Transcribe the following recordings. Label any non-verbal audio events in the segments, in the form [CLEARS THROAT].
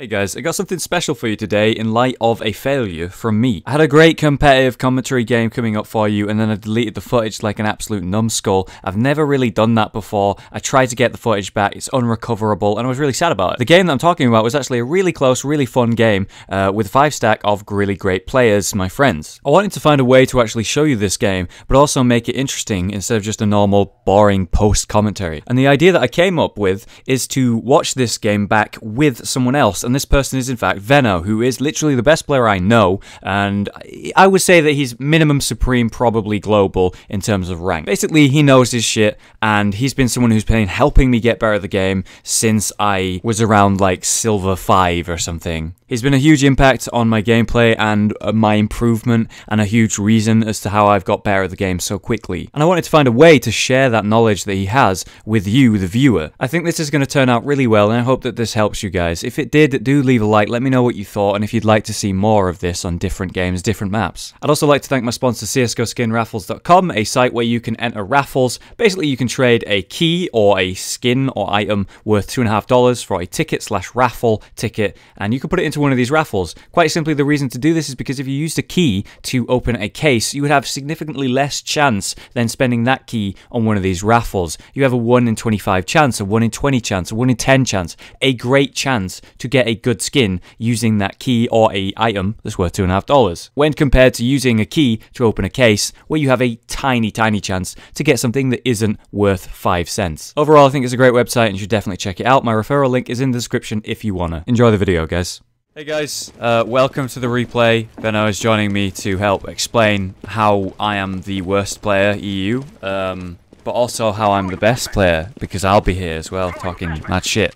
Hey guys, I got something special for you today in light of a failure from me. I had a great competitive commentary game coming up for you and then I deleted the footage like an absolute numbskull. I've never really done that before. I tried to get the footage back, it's unrecoverable and I was really sad about it. The game that I'm talking about was actually a really close, really fun game uh, with five stack of really great players, my friends. I wanted to find a way to actually show you this game, but also make it interesting instead of just a normal, boring post commentary. And the idea that I came up with is to watch this game back with someone else and this person is in fact Veno, who is literally the best player I know, and I would say that he's minimum supreme, probably global in terms of rank. Basically, he knows his shit, and he's been someone who's been helping me get better at the game since I was around like silver 5 or something. He's been a huge impact on my gameplay and uh, my improvement, and a huge reason as to how I've got better at the game so quickly. And I wanted to find a way to share that knowledge that he has with you, the viewer. I think this is going to turn out really well, and I hope that this helps you guys. If it did, do leave a like, let me know what you thought, and if you'd like to see more of this on different games, different maps. I'd also like to thank my sponsor, CSGOSkinRaffles.com, a site where you can enter raffles. Basically, you can trade a key or a skin or item worth $2.5 for a ticket slash raffle ticket, and you can put it into one of these raffles. Quite simply, the reason to do this is because if you used a key to open a case, you would have significantly less chance than spending that key on one of these raffles. You have a 1 in 25 chance, a 1 in 20 chance, a 1 in 10 chance, a great chance to get a good skin using that key or a item that's worth $2.5, when compared to using a key to open a case where you have a tiny, tiny chance to get something that isn't worth 5 cents. Overall, I think it's a great website and you should definitely check it out. My referral link is in the description if you wanna. Enjoy the video, guys. Hey guys, uh, welcome to the replay. Veno is joining me to help explain how I am the worst player EU, um, but also how I'm the best player because I'll be here as well talking mad shit.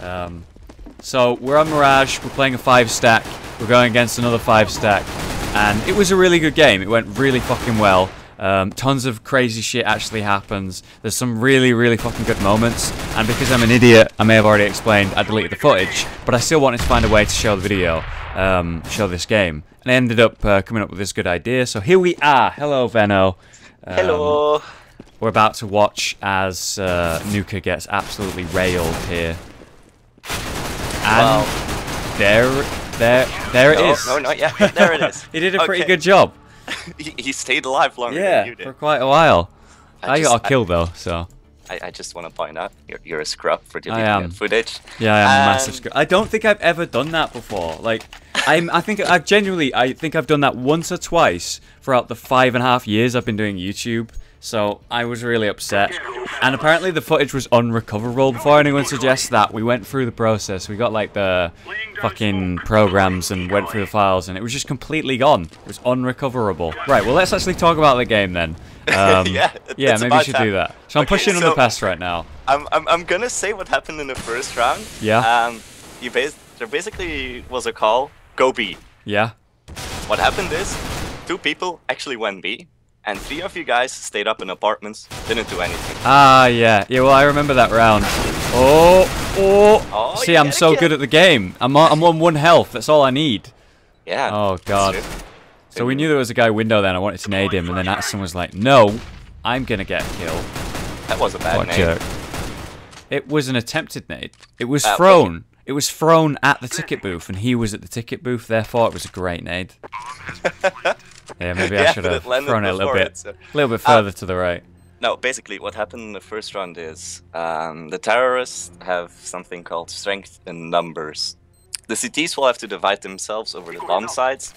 Um, so we're on Mirage, we're playing a five stack, we're going against another five stack, and it was a really good game. It went really fucking well. Um, tons of crazy shit actually happens. There's some really, really fucking good moments. And because I'm an idiot, I may have already explained, I deleted the footage. But I still wanted to find a way to show the video, um, show this game. And I ended up uh, coming up with this good idea. So here we are. Hello, Veno. Um, Hello. We're about to watch as uh, Nuka gets absolutely railed here. And wow. there, there, there no, it is. No, not yet. [LAUGHS] There it is. [LAUGHS] he did a pretty good job. [LAUGHS] he, he, stayed alive longer yeah, than you did. for quite a while. I, I got killed though, so. I, I just want to point out you're, you're a scrub for deleting that footage. Yeah, I am um, a massive scrub. I don't think I've ever done that before. Like, I'm. I think I've genuinely. I think I've done that once or twice throughout the five and a half years I've been doing YouTube. So I was really upset. And apparently the footage was unrecoverable. Before anyone suggests that, we went through the process. We got like the fucking programs and went through the files and it was just completely gone. It was unrecoverable. Right, well let's actually talk about the game then. [LAUGHS] Um, yeah, yeah, maybe we should time. do that. So I'm pushing so on the pass right now. I'm, I'm, I'm gonna say what happened in the first round. Yeah. Um, you bas there basically was a call, go B. Yeah. What happened is, two people actually went B, and three of you guys stayed up in apartments, didn't do anything. Ah, yeah. Yeah, well, I remember that round. Oh, oh. oh See, I'm so good at the game. I'm on, I'm on one health. That's all I need. Yeah. Oh, God. So we knew there was a guy window then. I wanted to nade him, and then Atson was like, no, I'm going to get a kill. That was a bad what nade. Jerk. It was an attempted nade. It was uh, thrown. It was thrown at the ticket booth, and he was at the ticket booth. Therefore, it was a great nade. [LAUGHS] Yeah, maybe I [LAUGHS] should have thrown it a little bit, it, so. a little bit further um, to the right. No, basically what happened in the first round is um, the terrorists have something called strength in numbers. The CTs will have to divide themselves over the bomb sites,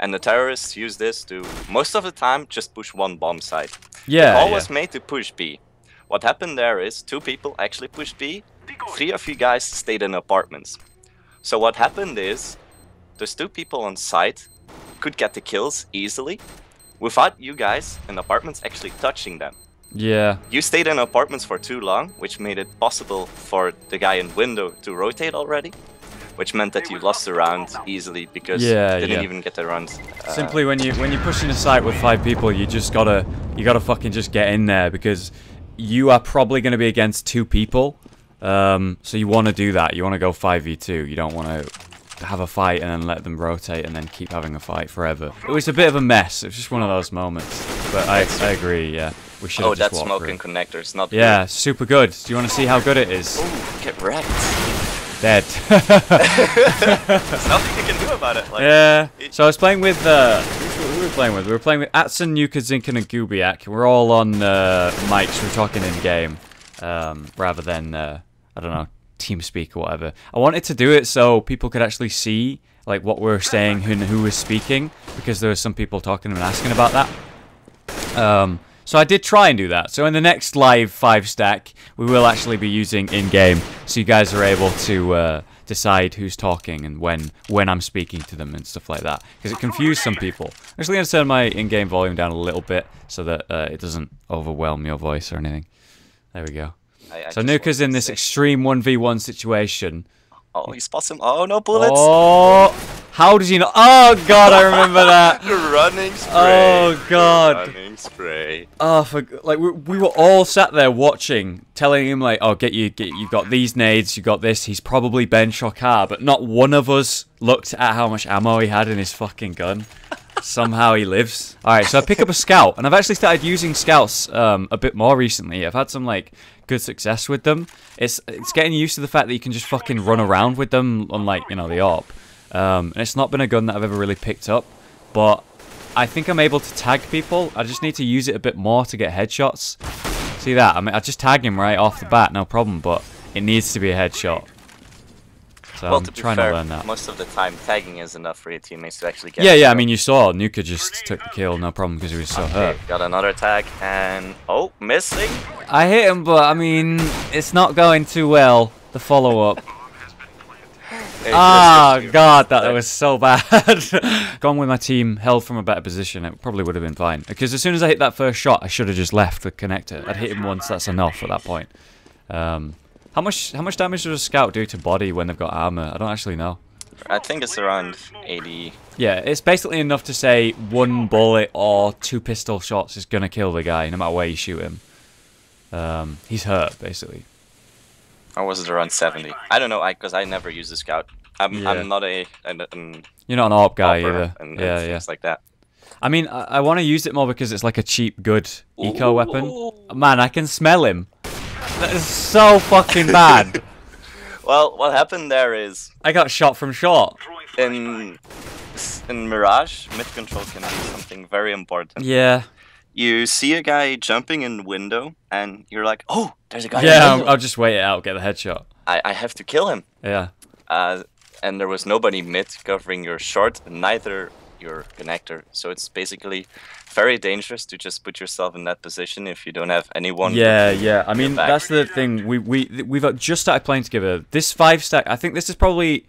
and the terrorists use this to, most of the time, just push one bomb site. Yeah, All yeah. was made to push B. What happened there is two people actually pushed B, three of you guys stayed in apartments. So what happened is, there's two people on site could get the kills easily without you guys in apartments actually touching them. Yeah. You stayed in apartments for too long, which made it possible for the guy in window to rotate already, which meant that you lost the round easily because yeah, you didn't yeah. even get the round. Uh, Simply when you when you're pushing a site with five people, you just gotta you gotta fucking just get in there because you are probably gonna be against two people. Um, so you want to do that. You want to go 5v2. You don't want to have a fight and then let them rotate and then keep having a fight forever. It was a bit of a mess. It was just one of those moments. But I, I agree, yeah. We should Oh, that's smoking through. connectors, not Yeah, good. super good. Do you want to see how good it is? Ooh, get wrecked. Dead. [LAUGHS] [LAUGHS] There's nothing you can do about it. Like, yeah. it- So I was playing with uh, who were we playing with? We were playing with Atson, Nuka, Zinkin, and Gubiak. We're all on uh, mics. We're talking in game, um, rather than uh, I don't know TeamSpeak or whatever. I wanted to do it so people could actually see like what we're saying and who was speaking because there were some people talking and asking about that. Um, so I did try and do that. So in the next live five stack, we will actually be using in game, so you guys are able to uh, decide who's talking and when when I'm speaking to them and stuff like that. Because it confused some people. I'm actually going to turn my in-game volume down a little bit so that uh, it doesn't overwhelm your voice or anything. There we go. I, I So Nuka's in this extreme 1v1 situation. Oh, he spots him. Oh, no bullets. Oh, how did you know? Oh god, I remember that. [LAUGHS] Running spray. Oh, God. Running spray. Oh, for, like we, we were all sat there watching, telling him like, "Oh, get you, get you got these nades, you got this." He's probably Ben Shokar, but not one of us looked at how much ammo he had in his fucking gun. Somehow he lives. All right, so I pick up a scout, and I've actually started using scouts um, a bit more recently. I've had some like good success with them. It's it's getting used to the fact that you can just fucking run around with them, unlike you know the AWP. Um, and it's not been a gun that I've ever really picked up, but I think I'm able to tag people. I just need to use it a bit more to get headshots. See that? I mean, I just tag him right off the bat, no problem. But it needs to be a headshot. So well, I'm to be trying fair, to learn that. most of the time tagging is enough for your teammates to actually get. Yeah, yeah. I mean, you saw Nuka just took the kill, no problem, because he was so hurt. Got another tag and oh, missing. I hit him, but I mean, it's not going too well. The follow up. Ah, yes, God, that was so bad. [LAUGHS] Gone with my team, held from a better position, it probably would have been fine. Because as soon as I hit that first shot, I should have just left the connector. I'd hit him once, that's enough at that point. Um, how much how much damage does a scout do to body when they've got armor? I don't actually know. I think it's around 80. Yeah, it's basically enough to say one bullet or two pistol shots is gonna kill the guy, no matter where you shoot him. Um, he's hurt, basically. Or was it around 70? I don't know, I because I never use the scout. I'm, Yeah. I'm not a an, an You're not an AWP guy either. and, and yeah, yeah. things like that. I mean, I, I want to use it more because it's like a cheap, good eco Ooh. weapon. Man, I can smell him. That is so fucking bad. [LAUGHS] Well, what happened there is I got shot from short. in in Mirage, mid control can be something very important. Yeah. You see a guy jumping in window, and you're like, "Oh, there's a guy." Yeah, I'll. I'll just wait it out, get the headshot. I, I have to kill him. Yeah. Uh, and there was nobody mid covering your short, neither your connector. So it's basically very dangerous to just put yourself in that position if you don't have anyone. Yeah, yeah. I mean, that's the thing. We we we've uh, just started playing together. This five stack, I think this is probably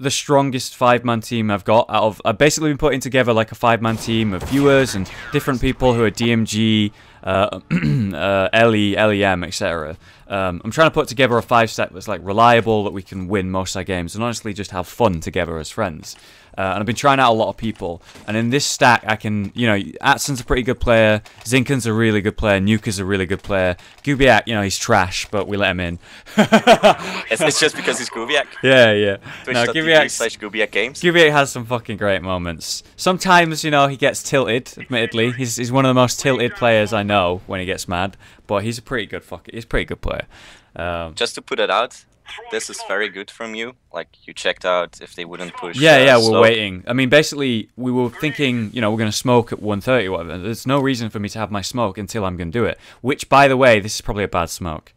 the strongest five man team I've got. Out of I've basically been putting together like a five man team of viewers and different people who are DMG, uh, [CLEARS THROAT] uh, LE, LEM, etc. Um, I'm trying to put together a five stack that's like reliable that we can win most of our games and honestly just have fun together as friends. Uh, and I've been trying out a lot of people. And in this stack, I can, you know, Atson's a pretty good player. Zinken's a really good player. Nuka's a really good player. Gubiak, you know, he's trash, but we let him in. It's, it's just because he's Gubiak. [LAUGHS] yeah, yeah. No, Gubiak's, slash Gubiak Games. Gubiak has some fucking great moments. Sometimes, you know, he gets tilted, admittedly. He's, he's one of the most tilted players I know when he gets mad. But he's a pretty good fuck. He's a pretty good player. Um, Just to put it out, this is very good from you. Like you checked out if they wouldn't push. Yeah, uh, yeah, we're slope. waiting. I mean, basically, we were thinking, you know, we're going to smoke at 1.30 or whatever. There's no reason for me to have my smoke until I'm going to do it. Which, by the way, this is probably a bad smoke.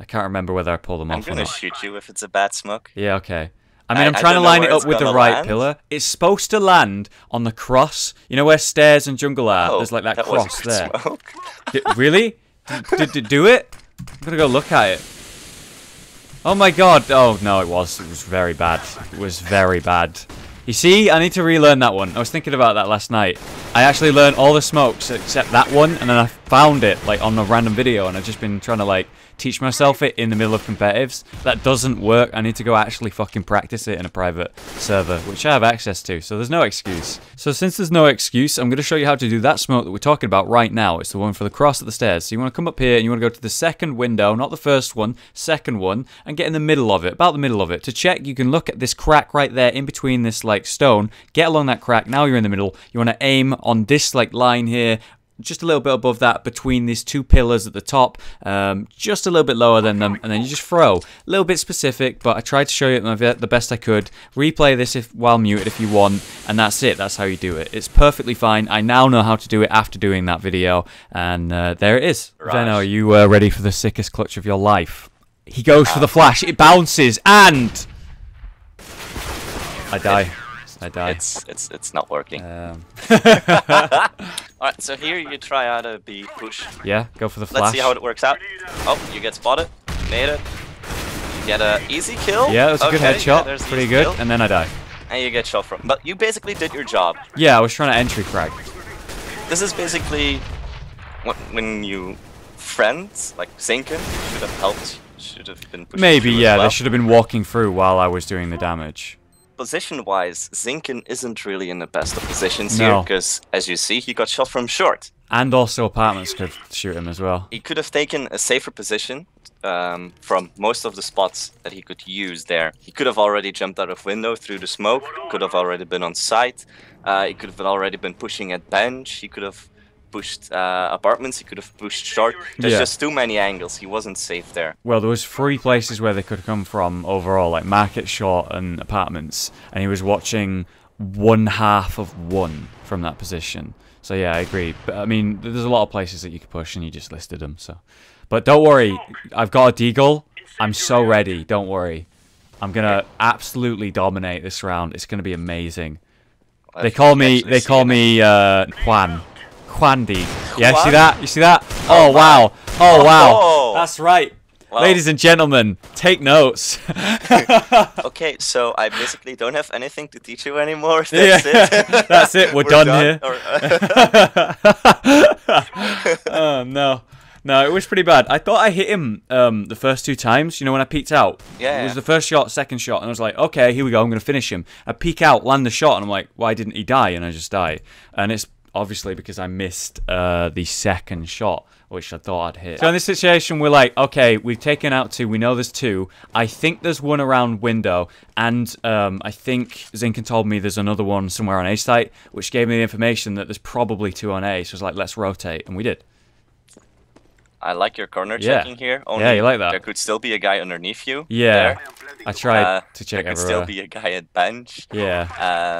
I can't remember whether I pulled them off. I'm off or gonna shoot you if it's a bad smoke. Yeah, okay. I mean, I- I'm trying to line it up with the gonna right land. pillar. It's supposed to land on the cross. You know where stairs and jungle are? Oh, There's like that, a cross there. really? Did, did, do it? I'm gonna go look at it. Oh my god. Oh no, it was. It was very bad. It was very bad. You see, I need to relearn that one. I was thinking about that last night. I actually learned all the smokes except that one, and then I found it like on a random video, and I've just been trying to like teach myself it in the middle of competitives. That doesn't work. I need to go actually fucking practice it in a private server, which I have access to, so there's no excuse. So since there's no excuse, I'm going to show you how to do that smoke that we're talking about right now. It's the one for the cross at the stairs. So you want to come up here and you want to go to the second window, not the first one, second one, and get in the middle of it, about the middle of it. To check, you can look at this crack right there in between this like stone, get along that crack. Now you're in the middle. You want to aim on this like line here just a little bit above that between these two pillars at the top, um, just a little bit lower than them, and then you just throw. A little bit specific, but I tried to show you the best I could. Replay this if while muted if you want, and that's it. That's how you do it. It's perfectly fine. I now know how to do it after doing that video, and uh, there it is. Right. Veno, are you uh, ready for the sickest clutch of your life? He goes for the flash. It bounces, and I die. I die. It's it's it's not working. Um, [LAUGHS] [LAUGHS] Alright, so here you try out a B push. yeah, go for the flash. Let's see how it works out. Oh, you get spotted. Made it. You get a easy kill. Yeah, it was a good headshot. yeah, Pretty good. kill. And then I die. And you get shot from. But you basically did your job. Yeah, I was trying to entry frag. This is basically when you friends like Zinken should have helped. Should have been pushing Maybe, yeah, well. they should have been walking through while I was doing the damage. Position-wise, Zinken isn't really in the best of positions No. here because, as you see, he got shot from short. And also apartments could shoot him as well. He could have taken a safer position um, from most of the spots that he could use there. He could have already jumped out of window through the smoke. Could have already been on site. Uh, he could have already been pushing at bench. He could have pushed uh, apartments. He could have pushed short. There's Yeah. just too many angles. He wasn't safe there. Well, there was three places where they could come from overall, like market, short, and apartments, and he was watching one half of one from that position. So yeah, I agree. But I mean, there's a lot of places that you could push, and you just listed them. So, but don't worry, I've got a deagle. I'm so ready. Don't worry. I'm gonna absolutely dominate this round. It's gonna be amazing. They call me. They call me uh, Juan. Juan D. Yeah, see that? You see that? Oh Oh, wow. Oh wow. Oh. That's right. Wow. Ladies and gentlemen, take notes. [LAUGHS] Okay, so I basically don't have anything to teach you anymore. [LAUGHS] That's Yeah, it. [LAUGHS] that's it, we're done here. Oh no. No, it was pretty bad. I thought I hit him um, the first two times, you know, when I peeked out. Yeah, It was the first shot, second shot, and I was like, okay, here we go, I'm going to finish him. I peek out, land the shot, and I'm like, why didn't he die? And I just die. And it's obviously because I missed uh, the second shot, which I thought I'd hit. So in this situation, we're like, okay, we've taken out two, we know there's two. I think there's one around window, and um, I think Zinken told me there's another one somewhere on A site, which gave me the information that there's probably two on A. So I was like, let's rotate, and we did. I like your corner Yeah. checking here. Only Yeah, you like that? There could still be a guy underneath you. Yeah, there. I tried Uh, to check there could everywhere. still be a guy at bench. Yeah,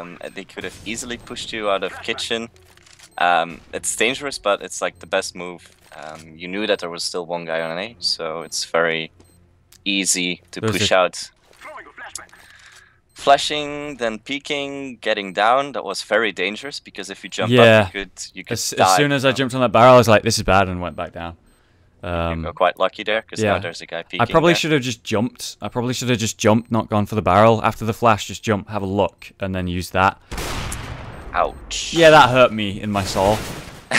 Um, they could have easily pushed you out of kitchen. Um, it's dangerous, but it's like the best move. Um, you knew that there was still one guy on A, so it's very easy to There's push out. Flashing, then peeking, getting down. That was very dangerous because if you jump Yeah. up, you could you could as, die. as soon as I jumped on that barrel, I was like, this is bad, and went back down. You Um, got quite lucky there because yeah. now there's a guy peeking. I probably there. should have just jumped. I probably should have just jumped, not gone for the barrel. After the flash, just jump, have a look, and then use that. Ouch. Yeah, that hurt me in my soul. [LAUGHS]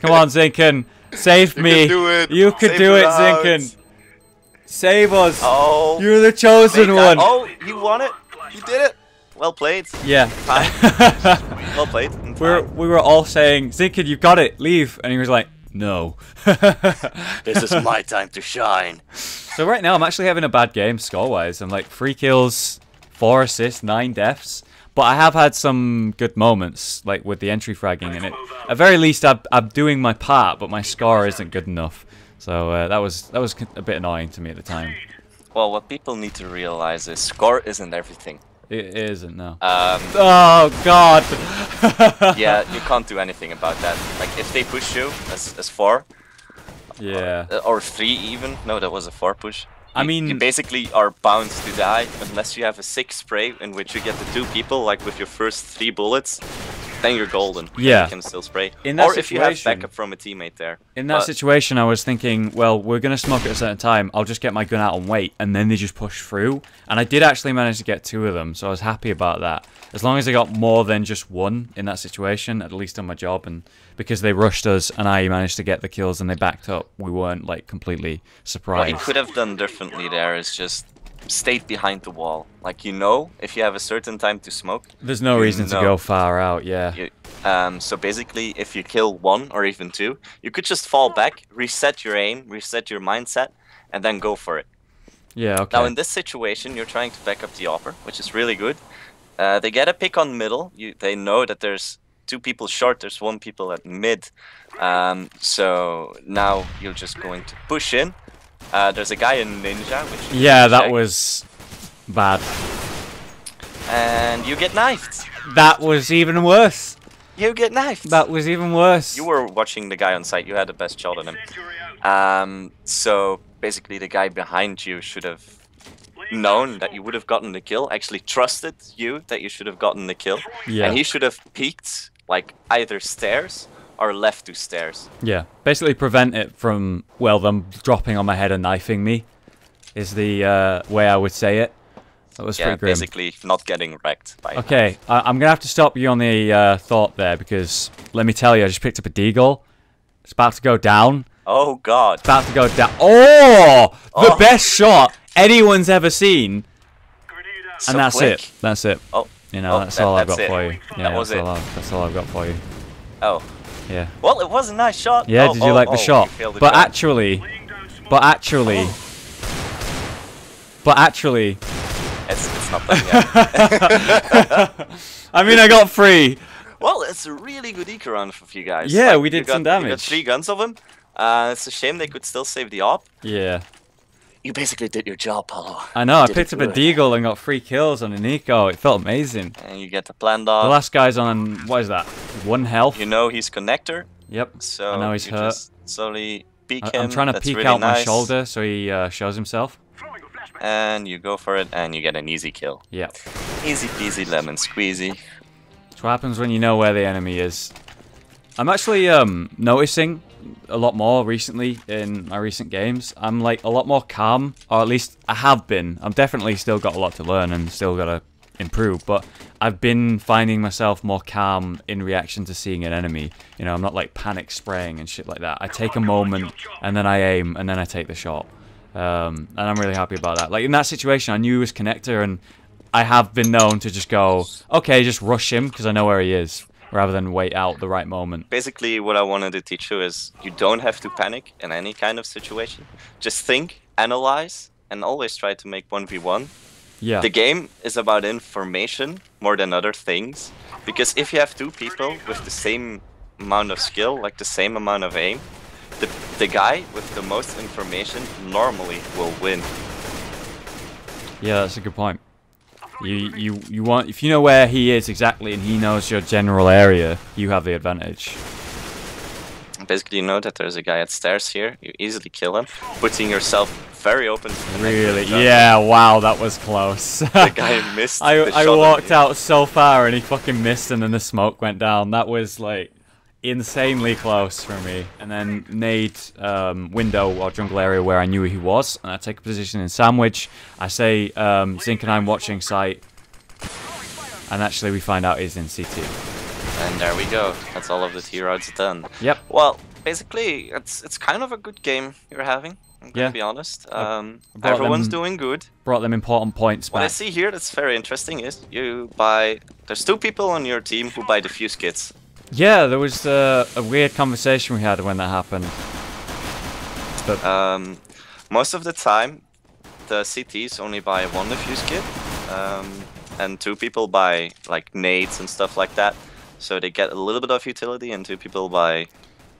Come on, Zinken. Save You me. can do it. You could Save do it. Zinken. Save us. Oh. You're the chosen one. Oh, you won it. You did it. Well played. Yeah. [LAUGHS] Well played. We're, we were all saying, Zinken, you've got it. Leave. And he was like, no. [LAUGHS] This is my time to shine. So right now I'm actually having a bad game score wise. I'm like three kills, four assists, nine deaths. But I have had some good moments, like with the entry fragging, and it at very least I'm, I'm doing my part, but my score isn't good enough. So uh, that was that was a bit annoying to me at the time. Well, what people need to realize is score isn't everything. It isn't no. Um, Oh God. [LAUGHS] yeah, you can't do anything about that. Like if they push you as, as four Yeah. uh, or three even. No, that was a four push. I You- mean- you basically are bound to die unless you have a six spray in which you get the two people, like with your first three bullets. Then you're golden. Yeah. You can still spray. In that or if you have backup from a teammate there. In that But- situation, I was thinking, well, we're gonna smoke at a certain time. I'll just get my gun out and wait, and then they just push through. And I did actually manage to get two of them, so I was happy about that. As long as I got more than just one in that situation, at least on my job, and because they rushed us and I managed to get the kills and they backed up, we weren't like completely surprised. What surprised. you could have done differently there is just stayed behind the wall. Like you know, if you have a certain time to smoke, There's no reason to go far out. Yeah. you, um, so basically, if you kill one or even two, you could just fall back, reset your aim, reset your mindset, and then go for it. Yeah. Okay. Now in this situation, you're trying to back up the offer, which is really good. Uh, they get a pick on middle. You, they know that there's two people short. There's one people at mid. Um, so now you're just going to push in. Uh, there's a guy in ninja, which Yeah, that check, was bad. and you get knifed. That was even worse. You get knifed. That was even worse. You were watching the guy on site. You had the best shot on him. Um, so basically, the guy behind you should have known that you would have gotten the kill. Actually, trusted you that you should have gotten the kill. Yeah. And he should have peeked like either stairs or left to stairs. Yeah, basically prevent it from well them dropping on my head and knifing me, is the uh, way I would say it. That was Yeah, pretty grim. basically not getting wrecked by. Okay, I- I'm gonna have to stop you on the uh, thought there because let me tell you, I just picked up a deagle. It's about to go down. Oh God. It's About to go down. Oh, the Oh. best shot anyone's ever seen, So and that's quick. it. That's it. Oh. You know, Oh, that's that- all I've that's got it. for you. Yeah, That was that's it. all. I've, that's all I've got for you. Oh. Yeah. Well, it was a nice shot. Yeah. Oh, did you oh, like the oh, shot? failed the But shot. actually, but actually, Oh. but actually, it's, it's not done yet. [LAUGHS] I mean, I got three. well, it's a really good eco round for you guys. Yeah, Like, we did got, some You got damage. three guns of them. Uh, it's a shame they could still save the op. Yeah. You basically did your job, Paulo. I know. I You did picked it up a deagle and got three kills on an eco. It felt amazing. And you get the plan The last guy's on what is that? One health. You know he's connector, Yep. so I know he's you hurt. just slowly peek I- him. I'm trying to That's peek really out my shoulder so he uh, shows himself. And you go for it, and you get an easy kill. Yeah. Easy peasy lemon squeezy. That's what happens when you know where the enemy is. I'm actually um, noticing a lot more recently in my recent games. I'm like a lot more calm, or at least I have been. I've definitely still got a lot to learn and still got to improve, but I've been finding myself more calm in reaction to seeing an enemy. You know, I'm not like panic spraying and shit like that. I take a moment and then I aim and then I take the shot. Um, and I'm really happy about that. Like in that situation, I knew he was connector, and I have been known to just go, okay, just rush him because I know where he is, rather than wait out the right moment. Basically, what I wanted to teach you is you don't have to panic in any kind of situation. Just think, analyze, and always try to make 1v1. Yeah, The game is about information more than other things. Because if you have two people with the same amount of skill, like the same amount of aim, the, the guy with the most information normally will win. yeah, that's a good point. You you you want if you know where he is exactly and he knows your general area, you have the advantage. Basically, you know that there's a guy at stairs here. You easily kill him, putting yourself very open. Really? Yeah. Wow, that was close. [LAUGHS] The guy [LAUGHS] missed. I I walked out so far and he fucking missed and then the smoke went down. That was like insanely close for me. And then nade um, window or jungle area where I knew he was, and I take a position in sandwich. I say um, Zinken I'm watching site, and actually we find out he's in CT. And there we go. That's all of the T rods done. Yep. Well, basically, it's it's kind of a good game you're having. I'm gonna Yeah. be honest. Um, everyone's them- doing good. Brought them important points What I see here that's very interesting is you buy. There's two people on your team who buy defuse kits. Yeah, there was uh, a weird conversation we had when that happened. But Um, most of the time, the CTs only buy one defuse kit, um, and two people buy like nades and stuff like that. So they get a little bit of utility, and two people buy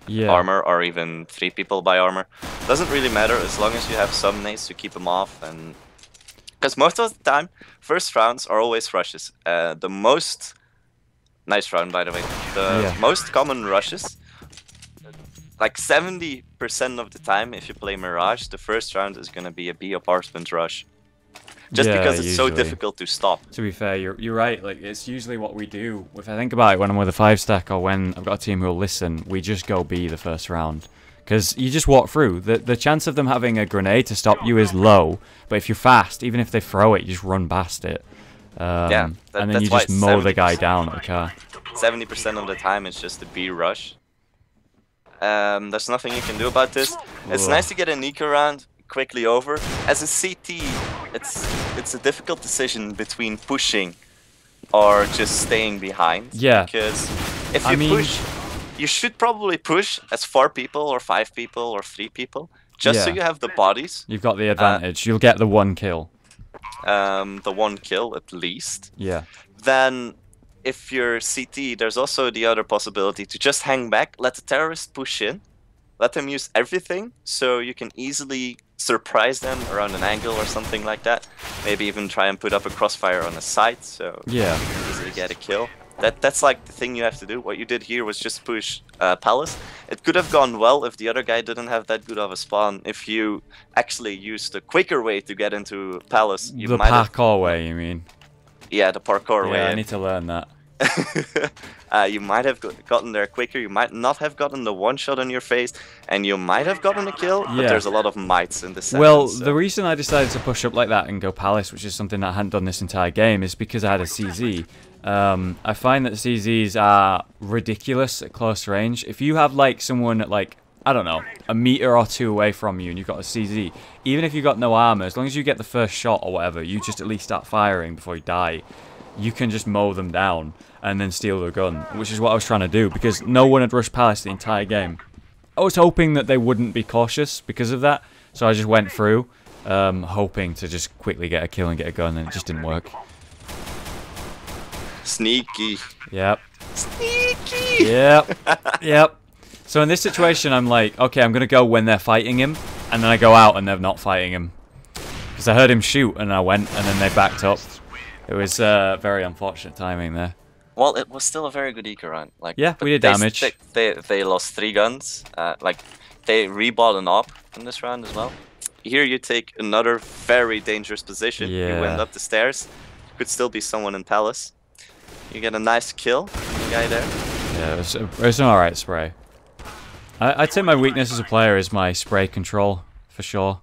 yeah, armor, or even three people buy armor. Doesn't really matter as long as you have some nades to keep them off, and because most of the time, first rounds are always rushes. Uh, the most nice round, by the way. The Yeah. most common rushes, like 70% of the time, if you play Mirage, the first round is gonna be a B apartment rush. Just Yeah, because it's so difficult to stop. To be fair, you're you're right. Like it's usually what we do. If I think about it, when I'm with a five stack or when I've got a team who'll listen, we just go B the first round because you just walk through. the The chance of them having a grenade to stop you is low, but if you're fast, even if they throw it, you just run past it. Um, Yeah, that- and then you just mow the guy down the car. 70% of the time it's just a B rush. Um, there's nothing you can do about this. It's nice to get an eco round quickly over. As a CT, it's it's a difficult decision between pushing or just staying behind. Yeah. Because if I you mean- push, you should probably push as four people or five people or three people, just so you have the bodies, You've got the advantage. You'll get the one kill. Um, the one kill at least. Yeah. then if you're CT, there's also the other possibility to just hang back, let the terrorist push in, let them use everything, so you can easily surprise them around an angle or something like that. Maybe even try and put up a crossfire on a site, so Yeah. you can easily get a kill. That that's like the thing you have to do. What you did here was just push uh, Palace. It could have gone well if the other guy didn't have that good of a spawn. If you actually used the quicker way to get into Palace, you the might have, parkour way, you mean? yeah, the parkour Yeah, way. I need to learn that. [LAUGHS] uh, you might have gotten there quicker. You might not have gotten the one shot on your face, and you might have gotten a kill. But Yeah. there's a lot of mites in this. Well, so- the reason I decided to push up like that and go Palace, which is something that I hadn't done this entire game, is because I had a CZ. Um, I find that CZs are ridiculous at close range. If you have like someone at like I don't know a meter or two away from you and you've got a CZ, even if you've got no armor, as long as you get the first shot or whatever, you just at least start firing before you die. You can just mow them down and then steal their gun, which is what I was trying to do because no one had rushed Palace the entire game. I was hoping that they wouldn't be cautious because of that, so I just went through, um, hoping to just quickly get a kill and get a gun, and it just didn't work. Sneaky, Yep, sneaky. yep, [LAUGHS] yep. So in this situation, I'm like, okay, I'm gonna go when they're fighting him, and then I go out and they're not fighting him, because I heard him shoot and I went, and then they backed up. It was uh, very unfortunate timing there. Well, it was still a very good eco run. Like Yeah, we did they, damage. They, they they lost three guns. Uh, like they rebought an op in this round as well. Here you take another very dangerous position. Yeah. You went up the stairs. Could still be someone in palace. You get a nice kill, guy there. Yeah, it's, was, it was an alright spray. I, I'd say my weakness as a player is my spray control, for sure.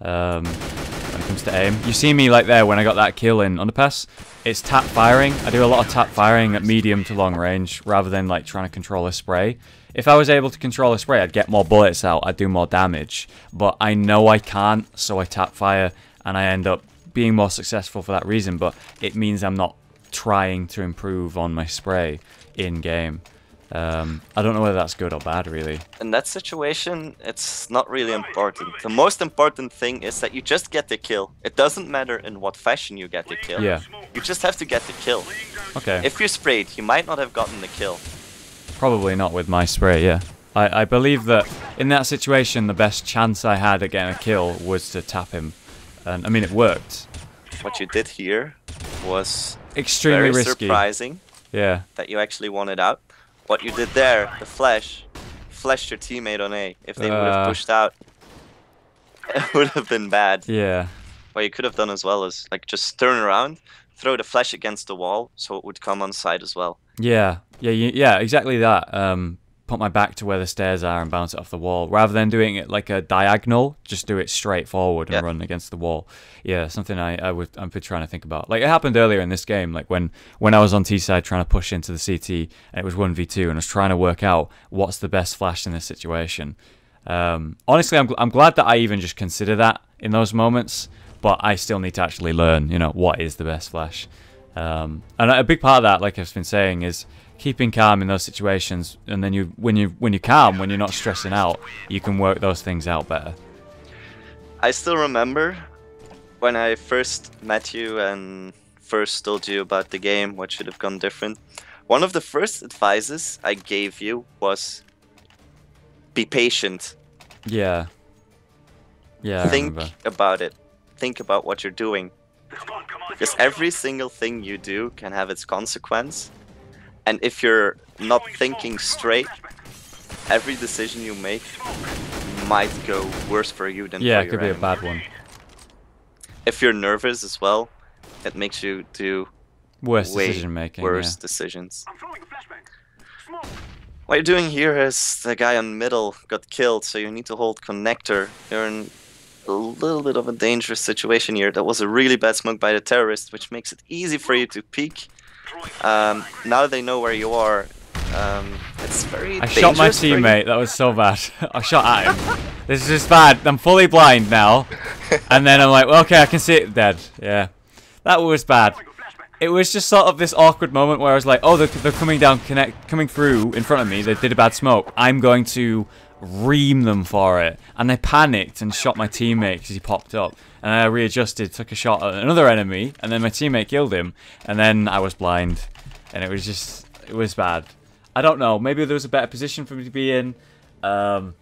Um, when it comes to aim. You see me like there when I got that kill in Underpass. It's tap firing. I do a lot of tap firing at medium to long range rather than like trying to control a spray. If I was able to control a spray, I'd get more bullets out, I'd do more damage. But I know I can't, so I tap fire and I end up being more successful for that reason. But it means I'm not trying to improve on my spray in game. Um, I don't know whether that's good or bad, really. In that situation, it's not really important. The most important thing is that you just get the kill. It doesn't matter in what fashion you get the kill. Yeah. You just have to get the kill. Okay. If you sprayed, you might not have gotten the kill. Probably not with my spray, yeah. I, I believe that in that situation, the best chance I had at getting a kill was to tap him. And I mean, it worked. What you did here was Extremely very risky. surprising Yeah. that you actually it out. What you did there, the flash, flashed your teammate on A. If they would have Uh. pushed out, [LAUGHS] it would have been bad. Yeah. What you could have done as well is like just turn around, throw the flash against the wall, so it would come on side as well. Yeah. Yeah. y- Yeah. Exactly that. Um, put my back to where the stairs are and bounce it off the wall, rather than doing it like a diagonal. Just do it straight forward and Yeah. run against the wall. Yeah, something I I would been trying to think about. Like it happened earlier in this game, like when when I was on T side trying to push into the CT and it was one v two, and I was trying to work out what's the best flash in this situation. Um, honestly, I'm, I'm glad that I even just consider that in those moments, but I still need to actually learn, you know, what is the best flash. Um, and a big part of that, like I've been saying, is keeping calm in those situations. And then you, when you, when you're calm, when you're not stressing out, you can work those things out better. I still remember when I first met you and first told you about the game, what should have gone different. One of the first advices I gave you was be patient. Yeah. Yeah. Think remember. about it. Think about what you're doing. Come on, come on, Because every single thing you do can have its consequence. And if you're not thinking straight, every decision you make might go worse for you than Yeah, for it your could be a bad one. If you're nervous as well, it makes you do worse way decision making. worse decisions. What you're doing here is the guy on middle got killed, so you need to hold connector. You're in a little bit of a dangerous situation here. That was a really bad smoke by the terrorist, which makes it easy for you to peek. Um, now they know where you are. Um, it's very I shot my dangerous for you. teammate. That was so bad. [LAUGHS] I shot at him. this is just bad. I'm fully blind now. And then I'm like, well, okay, I can see it dead. Yeah. That was bad. It was just sort of this awkward moment where I was like, oh, they're, they're coming down, connect, coming through in front of me. They did a bad smoke. I'm going to ream them for it. And they panicked and shot my teammate because he popped up. And I readjusted, took a shot at another enemy, and then my teammate killed him. And then I was blind. and it was just it was bad. I don't know. Maybe there was a better position for me to be in, um,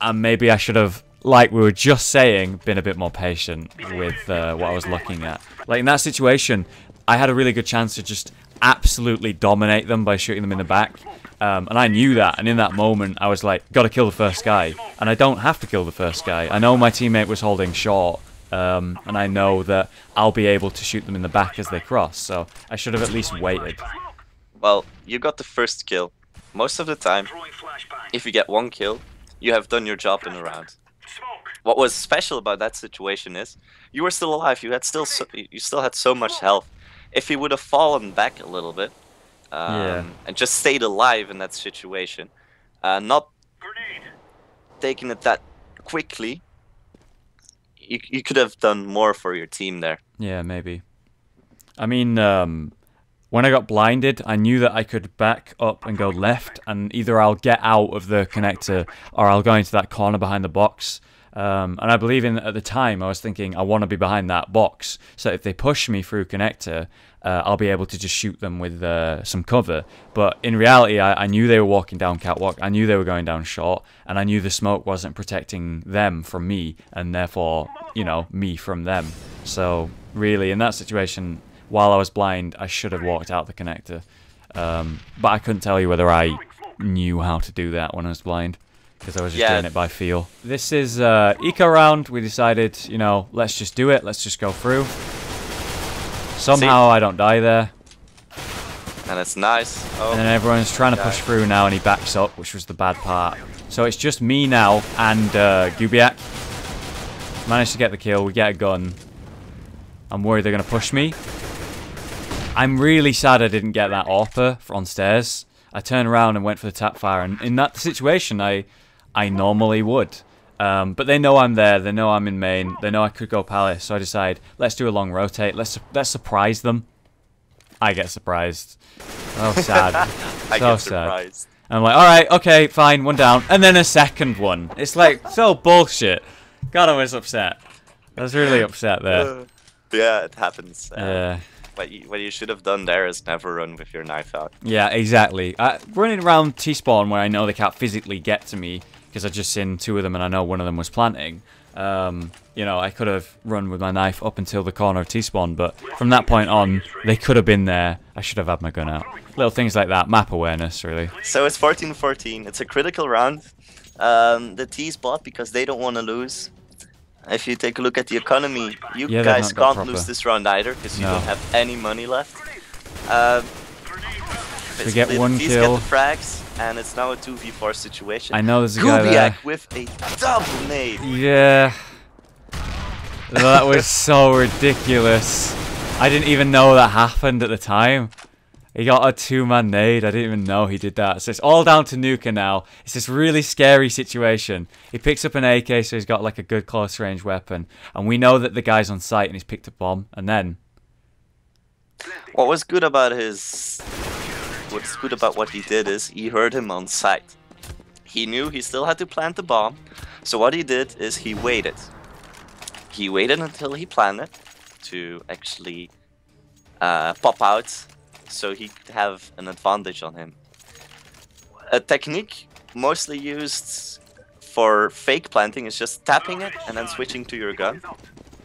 and maybe I should have, like we were just saying, been a bit more patient with uh, what I was looking at. Like in that situation, I had a really good chance to just absolutely dominate them by shooting them in the back. Um, and I knew that, and in that moment, I was like, gotta kill the first guy. And I don't have to kill the first guy. I know my teammate was holding short, um, and I know that I'll be able to shoot them in the back as they cross, so I should have at least waited. Well, you got the first kill. Most of the time, if you get one kill, you have done your job in a round. What was special about that situation is you were still alive. You had still so, you still had so much health. If he would have fallen back a little bit um, Yeah. and just stayed alive in that situation, uh, not taking it that quickly, you you could have done more for your team there. Yeah, maybe. I mean, um, when I got blinded, I knew that I could back up and go left, and either I'll get out of the connector or I'll go into that corner behind the box. Um, and I believe in at the time I was thinking I want to be behind that box, so if they push me through connector, uh, I'll be able to just shoot them with uh, some cover. But in reality, I, I knew they were walking down catwalk, I knew they were going down short, and I knew the smoke wasn't protecting them from me, and therefore, you know, me from them. So really, in that situation, while I was blind, I should have walked out the connector. Um, but I couldn't tell you whether I knew how to do that when I was blind because I was just Yeah. doing it by feel. This is uh, eco round. We decided, you know, let's just do it. Let's just go through. Somehow I don't die there, And it's nice. Oh, and then everyone's trying to push through now, and he backs up, which was the bad part. So it's just me now and uh, Gubiak. Managed to get the kill. We get a gun. I'm worried they're gonna push me. I'm really sad I didn't get that AWPer for on stairs. I turned around and went for the tap fire, and in that situation, I I normally would. Um, but they know I'm there. They know I'm in main. They know I could go palace. So I decide, let's do a long rotate. Let's let's surprise them. I get surprised. Oh, [LAUGHS] sad. I so get sad. surprised. I'm like, all right, okay, fine, one down, and then a second one. It's like so bullshit. God, I was upset. I was really upset there. Uh, yeah, it happens. Uh, Uh, what, you, what you should have done there is never run with your knife out. yeah, exactly. Uh, running around T spawn where I know they can't physically get to me because I just seen two of them and I know one of them was planting. Um, you know, I could have run with my knife up until the corner of T spawn, but from that point on, they could have been there. I should have had my gun out. Little things like that, map awareness, really. So it's 14-14. It's a critical round. Um, the T's bought because they don't want to lose. If you take a look at the economy, you Yeah, guys can't proper- lose this round either because you No. don't have any money left. Um, We get one kill. get the frags, and it's now a 2v4 situation. I know there's a guy there. Gubiak with a double nade. Yeah. That was so ridiculous. I didn't even know that happened at the time. He got a two-man nade. I didn't even know he did that. So it's all down to Nuka now. It's this really scary situation. He picks up an AK, so he's got like a good close-range weapon, and we know that the guy's on site and he's picked a bomb. And then What was good about his what's good about what he did is he heard him on sight. He knew he still had to plant the bomb, so what he did is he waited. He waited until he planted to actually uh, pop out, so he could have an advantage on him. A technique mostly used for fake planting is just tapping it and then switching to your gun.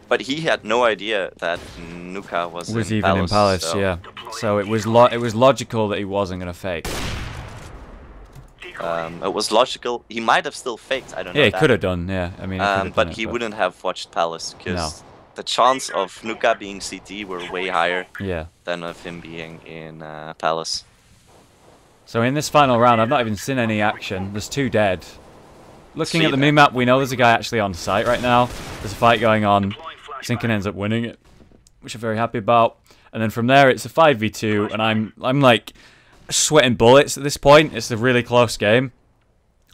But he had no idea that Nuka was, was in even Palace, in Palace, so- yeah. So it was lo- it was logical that he wasn't gonna fake. Um, it was logical. He might have still faked. I don't know. Yeah, he could have done. Yeah, I mean, Um, but it, he wouldn't have watched Palace because No. the chance of Nuka being CT were way higher Yeah. than of him being in uh, Palace. So in this final round, I've not even seen any action. There's two dead. Looking See at the that. mini-map, we know there's a guy actually on site right now. There's a fight going on. Zinken ends up winning it, which I'm very happy about. And then from there, it's a 5v2, and I'm I'm like sweating bullets at this point. It's a really close game.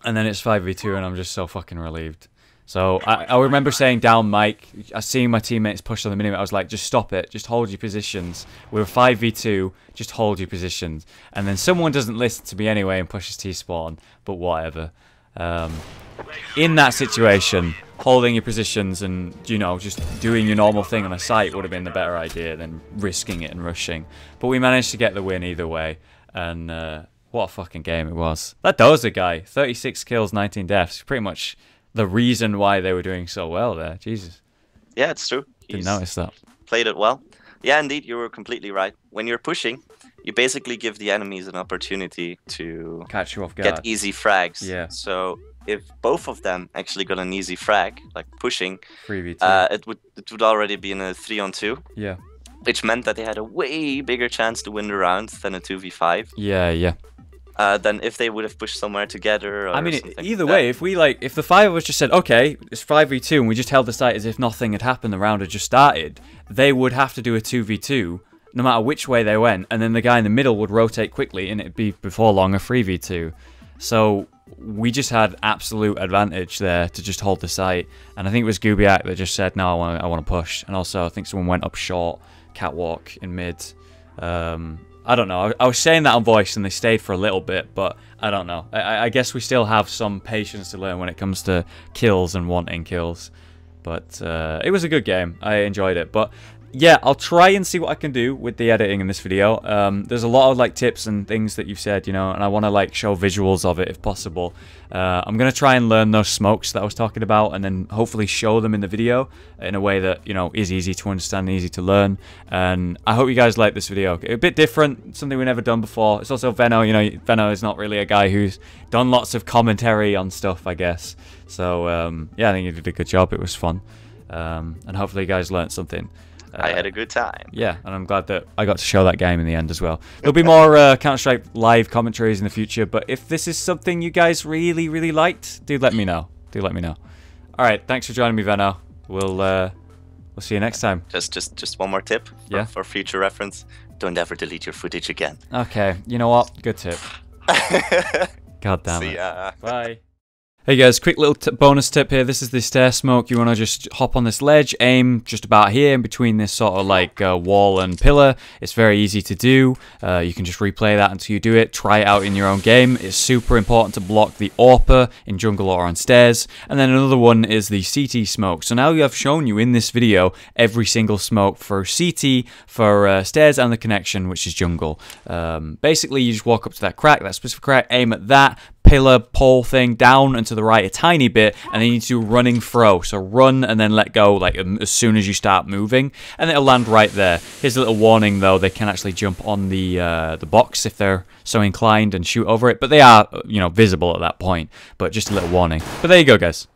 And then it's 5v2, and I'm just so fucking relieved. So I, I remember saying down mic, I seeing my teammates push on the minimap. I was like, just stop it, just hold your positions. We were 5v2, just hold your positions. And then someone doesn't listen to me anyway and pushes T spawn, but whatever. Um, in that situation, holding your positions and, you know, just doing your normal thing on a site would have been the better idea than risking it and rushing. But we managed to get the win either way. And uh, what a fucking game it was. That Dozer guy, 36 kills, 19 deaths. Pretty much the reason why they were doing so well there. Jesus. Yeah, it's true. Didn't He's notice that. played it well. Yeah, indeed, you were completely right. When you're pushing, you basically give the enemies an opportunity to Catch you off guard. get easy frags. Yeah. So if both of them actually got an easy frag, like pushing, uh, it would it would already be in a three on two, yeah. which meant that they had a way bigger chance to win the round than a two v five. Yeah, yeah. Uh, than if they would have pushed somewhere together. Or I mean, either like way, if we like, if the five of us just said, okay, it's five v two, and we just held the site as if nothing had happened, the round had just started, they would have to do a two v two, no matter which way they went, and then the guy in the middle would rotate quickly, and it'd be before long a three v two. So we just had absolute advantage there to just hold the site, and I think it was Gubiak that just said, no, I want, I want to push, and also I think someone went up short, catwalk in mid. Um, I don't know. I, I was saying that on voice, and they stayed for a little bit, but I don't know. I, I guess we still have some patience to learn when it comes to kills and wanting kills. But uh, it was a good game. I enjoyed it. But yeah, I'll try and see what I can do with the editing in this video. Um, there's a lot of like tips and things that you've said, you know, and I want to like show visuals of it if possible. Uh, I'm gonna try and learn those smokes that I was talking about, and then hopefully show them in the video in a way that you know is easy to understand, and easy to learn. And I hope you guys like this video. A bit different, something we've never done before. It's also Veno. You know, Veno is not really a guy who's done lots of commentary on stuff, I guess. So um, yeah, I think you did a good job. It was fun, um, and hopefully you guys learned something. I had a good time. Yeah, and I'm glad that I got to show that game in the end as well. There'll be more uh, Counter Strike live commentaries in the future, but if this is something you guys really, really liked, do let me know. Do let me know. All right, thanks for joining me, Veno. We'll uh, we'll see you next time. Just just just one more tip for, Yeah. for future reference. Don't ever delete your footage again. Okay, you know what? Good tip. [LAUGHS] God damn See it. ya. Bye. Hey guys, quick little bonus tip here. This is the stair smoke. You want to just hop on this ledge, aim just about here in between this sort of like uh, wall and pillar. It's very easy to do. Uh, you can just replay that until you do it. Try it out in your own game. It's super important to block the AWPer in jungle or on stairs. And then another one is the CT smoke. So now I've shown you in this video every single smoke for CT, for uh, stairs and the connection, which is jungle. Um, basically, you just walk up to that crack, that specific crack, aim at that, pillar pole thing down and to the right a tiny bit and then you need to do running throw. So run and then let go like um, as soon as you start moving. And it'll land right there. Here's a little warning though. They can actually jump on the uh, the box if they're so inclined and shoot over it. But they are uh, you know visible at that point. But just a little warning. But there you go guys